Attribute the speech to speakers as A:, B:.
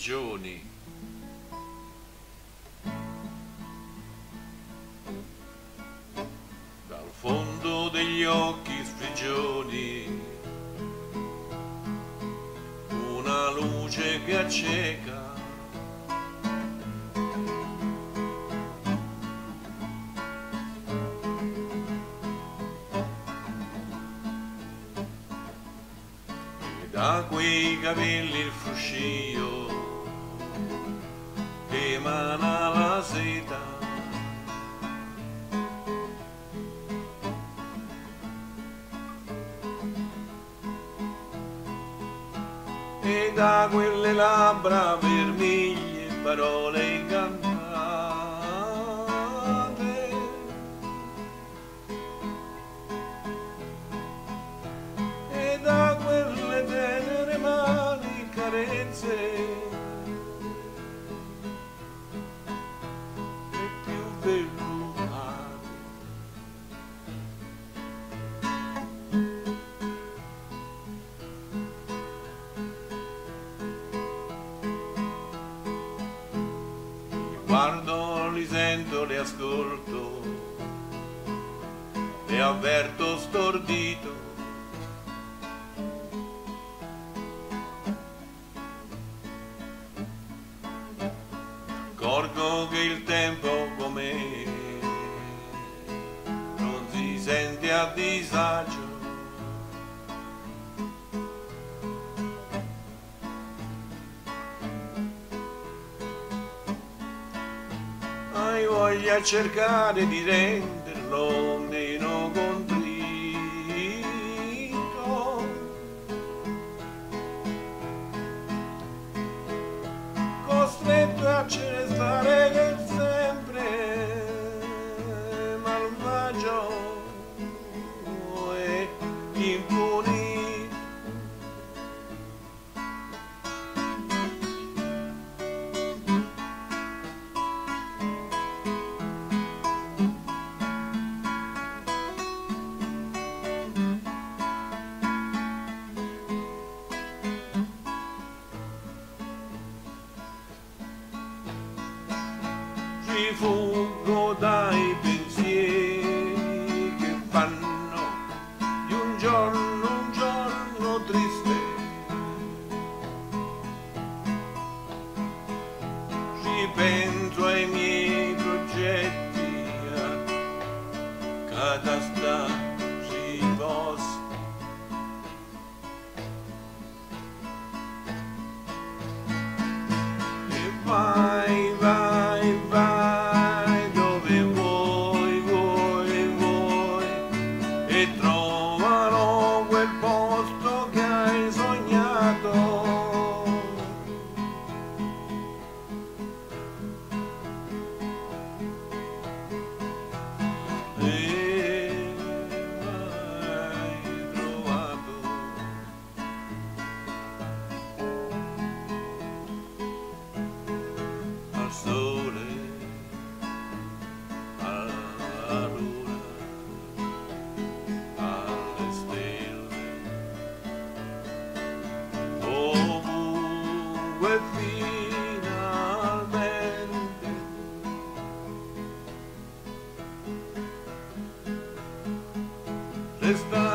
A: prigioni. Dal fondo degli occhi sprigioni una luce che acceca da quei capelli il fruscio E da quelle labbra vermiglie parole incantate. E da quelle tenere mani carezze guardo, li sento, li ascolto e avverto stordito Accorgo che il tempo come non si sente a disagio. Voglia cercare di renderlo meno contrito. fugo dai pensieri che fanno di un giorno está